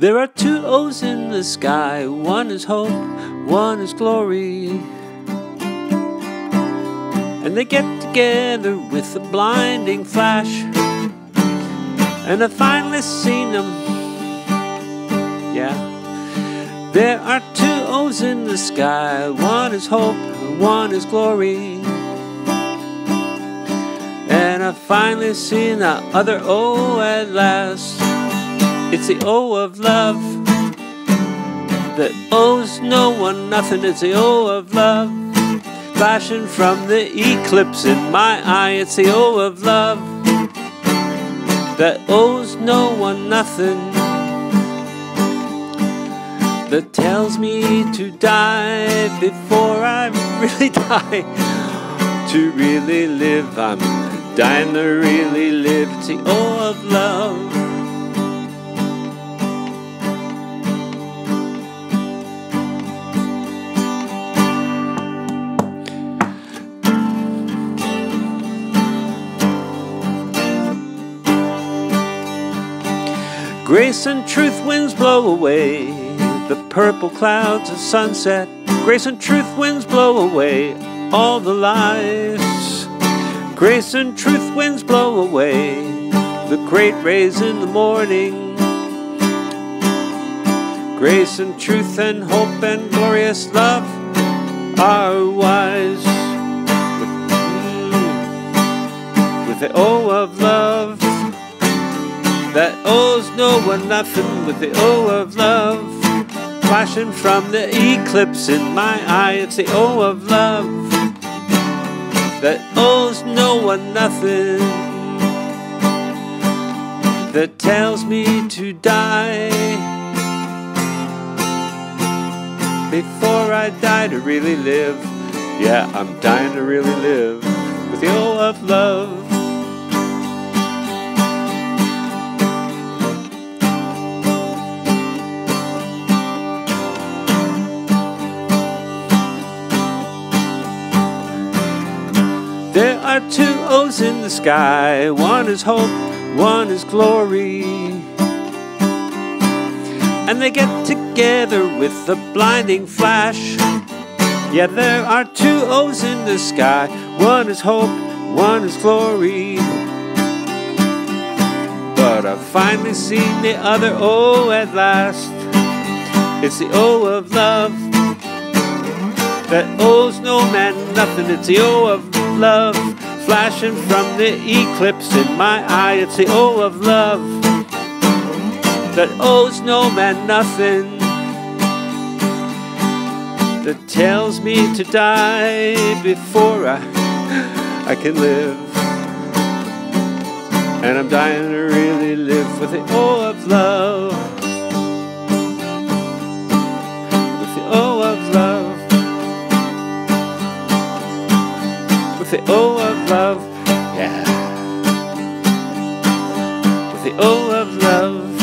There are two O's in the sky, one is hope, one is glory. And they get together with a blinding flash. And I've finally seen them. Um, yeah. There are two O's in the sky, one is hope, one is glory. And I've finally seen the other O at last. It's the O of love that owes no one nothing. It's the O of love flashing from the eclipse in my eye. It's the O of love that owes no one nothing. That tells me to die before I really die. To really live, I'm dying to really live. It's the O of love. Grace and truth winds blow away the purple clouds of sunset. Grace and truth winds blow away all the lies. Grace and truth winds blow away the great rays in the morning. Grace and truth and hope and glorious love are wise. With, mm, with the O of love that owes no one nothing with the O of love flashing from the eclipse in my eye. It's the O of love that owes no one nothing that tells me to die before I die to really live. Yeah, I'm dying to really live with the O of love. There are two O's in the sky. One is hope, one is glory. And they get together with a blinding flash. Yeah, there are two O's in the sky. One is hope, one is glory. But I've finally seen the other O at last. It's the O of love that owes no man nothing. It's the O of love flashing from the eclipse in my eye. It's the O of love that owes no man nothing. That tells me to die before I, I can live. And I'm dying to really live with the O of love. with the O of love, yeah, with the O of love.